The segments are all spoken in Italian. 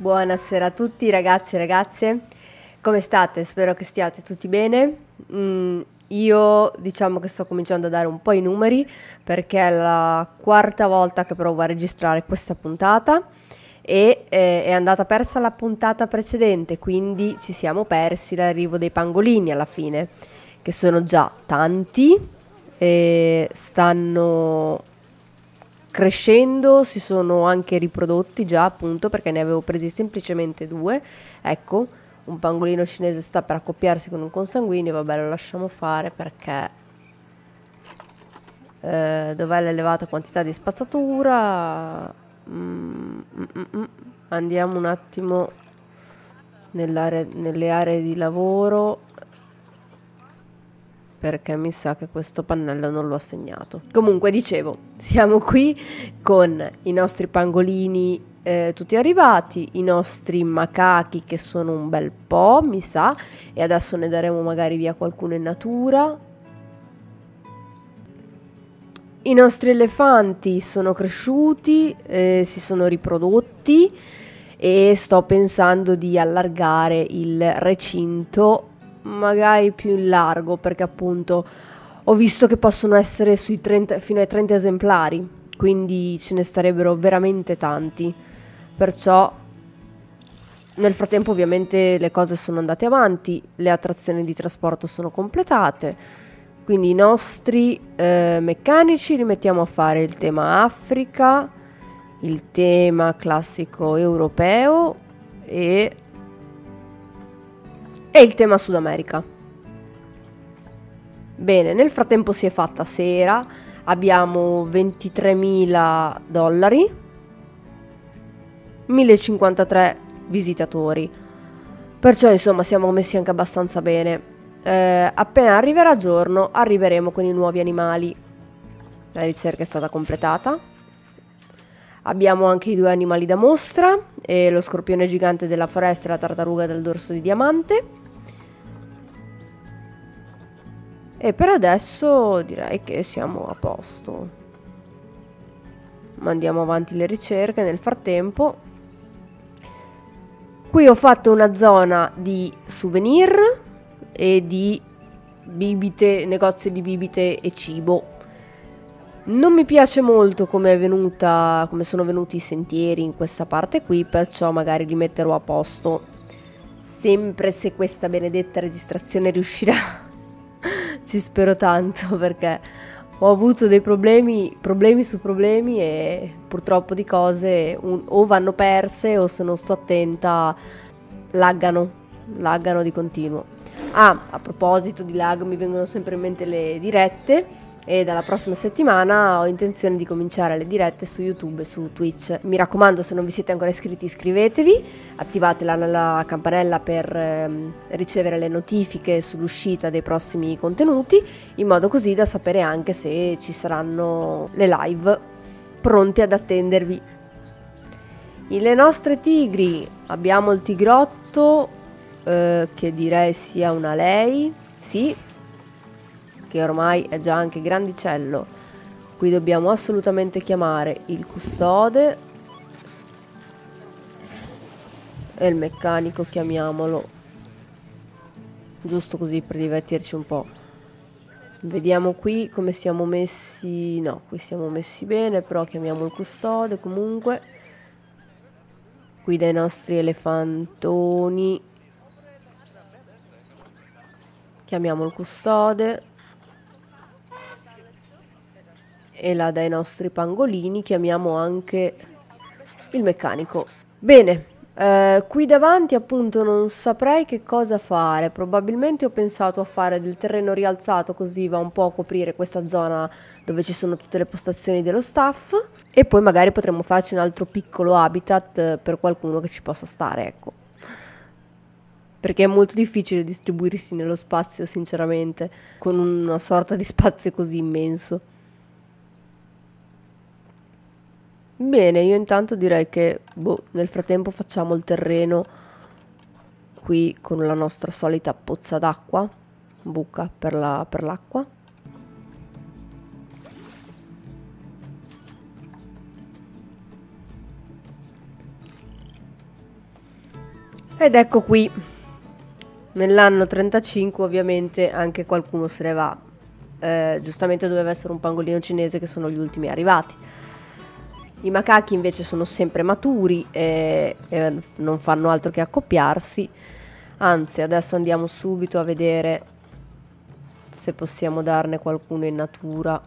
Buonasera a tutti ragazzi e ragazze, come state? Spero che stiate tutti bene. Mm, io diciamo che sto cominciando a dare un po' i numeri perché è la quarta volta che provo a registrare questa puntata e eh, è andata persa la puntata precedente, quindi ci siamo persi l'arrivo dei pangolini alla fine, che sono già tanti e stanno crescendo, si sono anche riprodotti già appunto perché ne avevo presi semplicemente due, ecco, un pangolino cinese sta per accoppiarsi con un consanguineo, vabbè lo lasciamo fare perché eh, dov'è l'elevata quantità di spazzatura? Mm, mm, mm, mm. andiamo un attimo nelle aree di lavoro perché mi sa che questo pannello non l'ho assegnato. Comunque dicevo, siamo qui con i nostri pangolini eh, tutti arrivati, i nostri macachi che sono un bel po', mi sa, e adesso ne daremo magari via qualcuno in natura. I nostri elefanti sono cresciuti, eh, si sono riprodotti e sto pensando di allargare il recinto magari più in largo perché appunto ho visto che possono essere sui 30, fino ai 30 esemplari, quindi ce ne starebbero veramente tanti. Perciò nel frattempo ovviamente le cose sono andate avanti, le attrazioni di trasporto sono completate, quindi i nostri eh, meccanici li mettiamo a fare il tema Africa, il tema classico europeo e e il tema Sud America. Bene, nel frattempo si è fatta sera, abbiamo 23.000 dollari, 1053 visitatori, perciò insomma siamo messi anche abbastanza bene. Eh, appena arriverà giorno arriveremo con i nuovi animali. La ricerca è stata completata. Abbiamo anche i due animali da mostra, lo scorpione gigante della foresta e la tartaruga del dorso di diamante. E per adesso direi che siamo a posto. Mandiamo avanti le ricerche nel frattempo. Qui ho fatto una zona di souvenir e di bibite, negozi di bibite e cibo. Non mi piace molto come, venuta, come sono venuti i sentieri in questa parte qui, perciò magari li metterò a posto. Sempre se questa benedetta registrazione riuscirà ci spero tanto perché ho avuto dei problemi, problemi su problemi e purtroppo di cose un, o vanno perse o se non sto attenta laggano, laggano di continuo. Ah, a proposito di lag mi vengono sempre in mente le dirette e dalla prossima settimana ho intenzione di cominciare le dirette su YouTube e su Twitch. Mi raccomando, se non vi siete ancora iscritti, iscrivetevi, attivate la, la campanella per ehm, ricevere le notifiche sull'uscita dei prossimi contenuti, in modo così da sapere anche se ci saranno le live pronte ad attendervi. Le nostre tigri, abbiamo il tigrotto, eh, che direi sia una lei, sì, che ormai è già anche grandicello. Qui dobbiamo assolutamente chiamare il custode e il meccanico chiamiamolo giusto così per divertirci un po'. Vediamo qui come siamo messi, no, qui siamo messi bene, però chiamiamo il custode comunque. Qui dai nostri elefantoni chiamiamo il custode e là dai nostri pangolini chiamiamo anche il meccanico. Bene, eh, qui davanti appunto non saprei che cosa fare, probabilmente ho pensato a fare del terreno rialzato così va un po' a coprire questa zona dove ci sono tutte le postazioni dello staff e poi magari potremmo farci un altro piccolo habitat per qualcuno che ci possa stare, ecco. Perché è molto difficile distribuirsi nello spazio, sinceramente, con una sorta di spazio così immenso. Bene, io intanto direi che boh, nel frattempo facciamo il terreno qui con la nostra solita pozza d'acqua, buca per l'acqua. La, Ed ecco qui, nell'anno 35 ovviamente anche qualcuno se ne va. Eh, giustamente doveva essere un pangolino cinese che sono gli ultimi arrivati. I macachi invece sono sempre maturi e, e non fanno altro che accoppiarsi. Anzi, adesso andiamo subito a vedere se possiamo darne qualcuno in natura.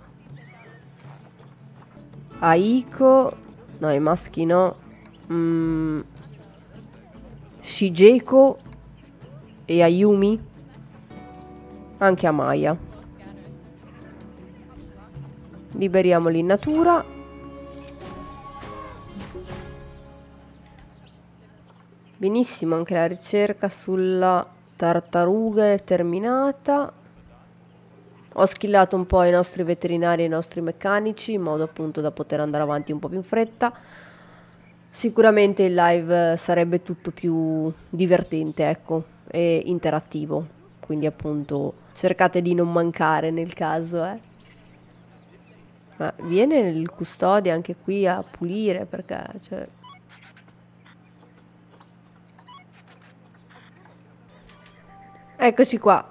Aiko, no, i maschi no. Mm, Shigeko e Ayumi. Anche a Maya. Liberiamoli in natura. Benissimo, anche la ricerca sulla tartaruga è terminata. Ho schillato un po' i nostri veterinari e i nostri meccanici in modo appunto da poter andare avanti un po' più in fretta. Sicuramente il live sarebbe tutto più divertente, ecco, e interattivo. Quindi appunto cercate di non mancare nel caso, eh. Ma viene il custode anche qui a pulire perché, cioè... Eccoci qua.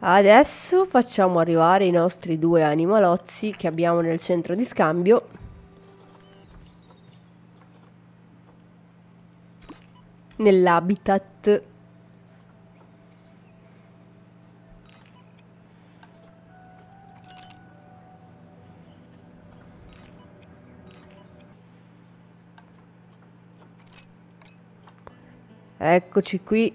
Adesso facciamo arrivare i nostri due animalozzi che abbiamo nel centro di scambio nell'habitat Eccoci qui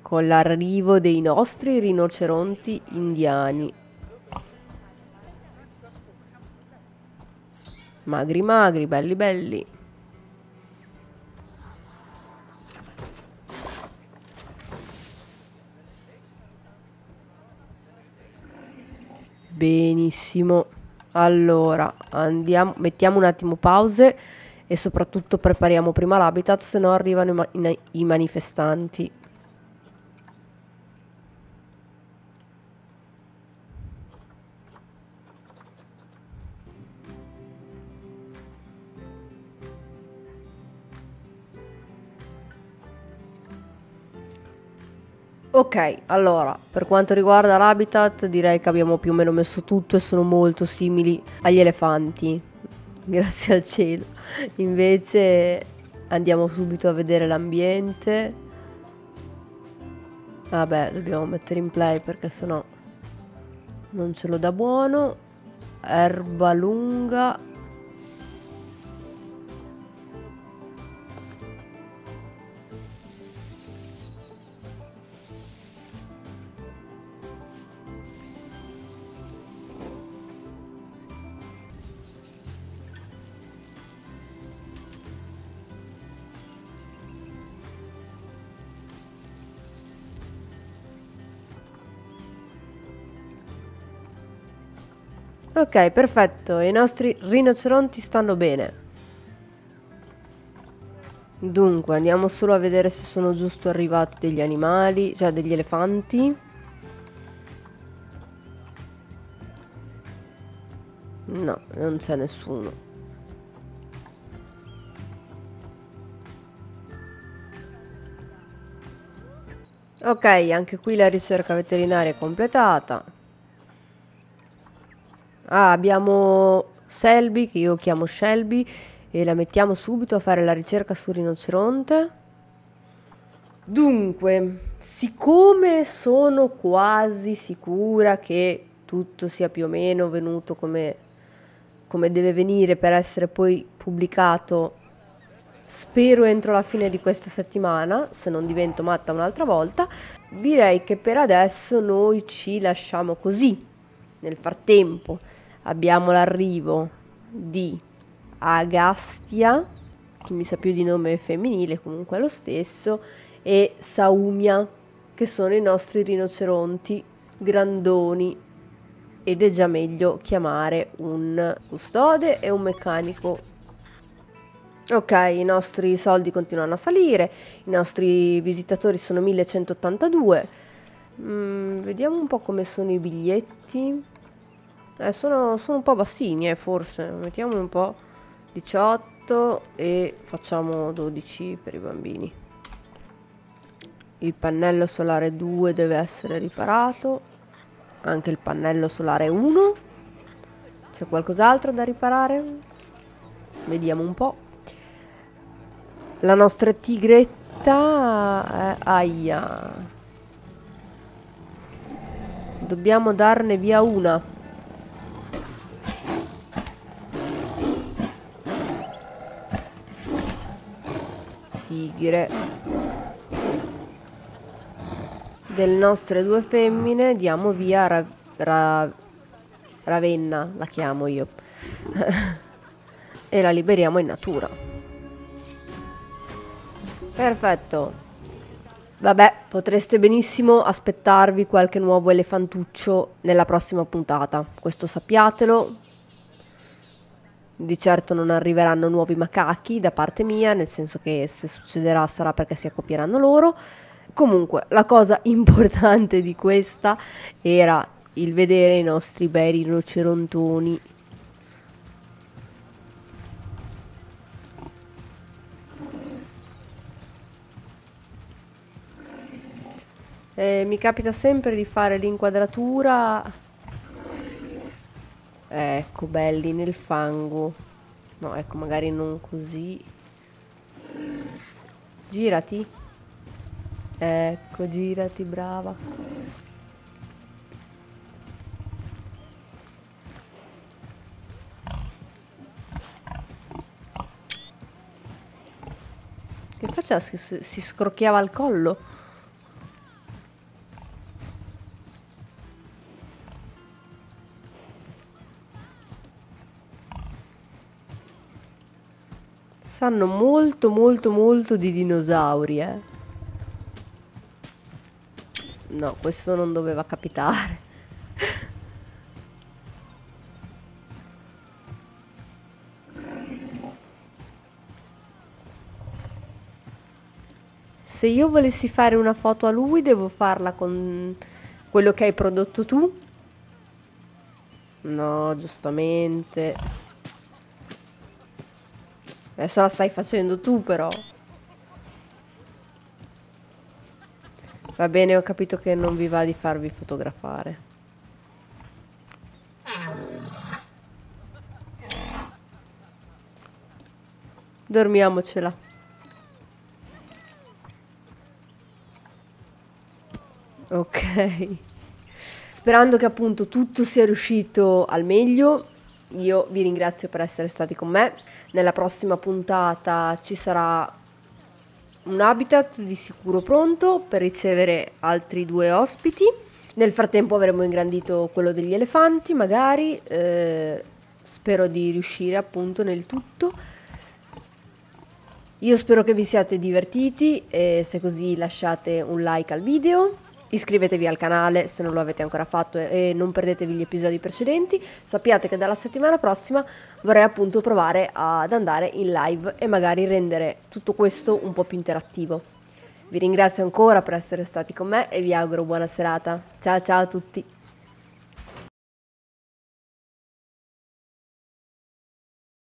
con l'arrivo dei nostri rinoceronti indiani. Magri magri, belli belli. Benissimo. Allora, andiamo, mettiamo un attimo pause e soprattutto prepariamo prima l'habitat, se no arrivano i, ma i manifestanti. Ok, allora, per quanto riguarda l'habitat direi che abbiamo più o meno messo tutto e sono molto simili agli elefanti, grazie al cielo. Invece andiamo subito a vedere l'ambiente. Vabbè, dobbiamo mettere in play perché sennò non ce lo dà buono. Erba lunga, Ok, perfetto. I nostri rinoceronti stanno bene. Dunque, andiamo solo a vedere se sono giusto arrivati degli animali, cioè degli elefanti. No, non c'è nessuno. Ok, anche qui la ricerca veterinaria è completata. Ah, abbiamo Selby, che io chiamo Shelby, e la mettiamo subito a fare la ricerca sul rinoceronte. Dunque, siccome sono quasi sicura che tutto sia più o meno venuto come, come deve venire per essere poi pubblicato, spero entro la fine di questa settimana, se non divento matta un'altra volta, direi che per adesso noi ci lasciamo così. Nel frattempo abbiamo l'arrivo di Agastia, che mi sa più di nome femminile, comunque è lo stesso, e Saumia, che sono i nostri rinoceronti grandoni ed è già meglio chiamare un custode e un meccanico Ok, i nostri soldi continuano a salire, i nostri visitatori sono 1182. Mm, vediamo un po' come sono i biglietti. Eh, sono, sono un po' bassini, eh, forse. Mettiamo un po'. 18, questo e facciamo 12 per i bambini. Il pannello solare 2 deve essere riparato. Anche il pannello solare 1. C'è qualcos'altro da riparare? Vediamo un po'. La nostra tigretta... Eh, aia. Dobbiamo darne via una. tigre delle nostre due femmine diamo via Ra Ra Ravenna, la chiamo io, e la liberiamo in natura. Perfetto. Vabbè, potreste benissimo aspettarvi qualche nuovo elefantuccio nella prossima puntata. Questo sappiatelo, di certo non arriveranno nuovi macachi da parte mia, nel senso che se succederà sarà perché si accopieranno loro. Comunque, la cosa importante di questa era il vedere i nostri bei rinocerontoni. Eh, mi capita sempre di fare l'inquadratura Ecco, belli nel fango. No, ecco, magari non così. Girati. Ecco, girati, brava. Che faceva? Si, si scrocchiava il collo? Sanno molto molto molto di dinosauri, eh. No, questo non doveva capitare. Se io volessi fare una foto a lui, devo farla con quello che hai prodotto tu? No, giustamente. Adesso la stai facendo tu però. Va bene, ho capito che non vi va di farvi fotografare. Dormiamocela. Ok. Sperando che appunto tutto sia riuscito al meglio, io vi ringrazio per essere stati con me. Nella prossima puntata ci sarà un habitat di sicuro pronto per ricevere altri due ospiti. Nel frattempo avremo ingrandito quello degli elefanti, magari. Eh, spero di riuscire appunto nel tutto. Io spero che vi siate divertiti e se così lasciate un like al video Iscrivetevi al canale se non lo avete ancora fatto e non perdetevi gli episodi precedenti. Sappiate che dalla settimana prossima vorrei appunto provare ad andare in live e magari rendere tutto questo un po' più interattivo. Vi ringrazio ancora per essere stati con me e vi auguro buona serata. Ciao ciao a tutti!